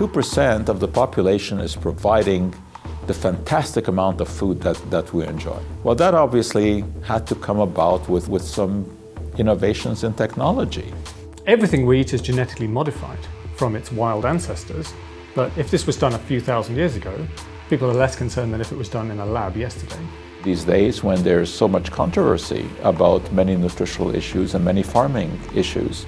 2% of the population is providing the fantastic amount of food that, that we enjoy. Well, that obviously had to come about with, with some innovations in technology. Everything we eat is genetically modified from its wild ancestors, but if this was done a few thousand years ago, people are less concerned than if it was done in a lab yesterday. These days, when there's so much controversy about many nutritional issues and many farming issues,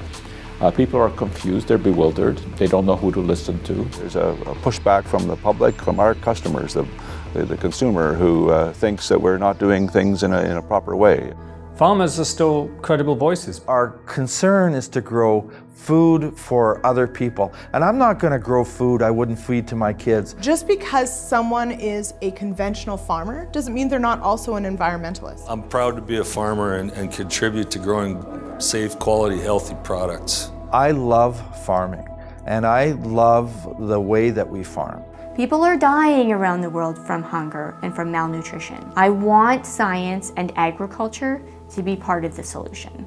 uh, people are confused, they're bewildered, they don't know who to listen to. There's a, a pushback from the public, from our customers, the, the, the consumer, who uh, thinks that we're not doing things in a, in a proper way. Farmers are still credible voices. Our concern is to grow food for other people. And I'm not going to grow food I wouldn't feed to my kids. Just because someone is a conventional farmer doesn't mean they're not also an environmentalist. I'm proud to be a farmer and, and contribute to growing safe, quality, healthy products. I love farming and I love the way that we farm. People are dying around the world from hunger and from malnutrition. I want science and agriculture to be part of the solution.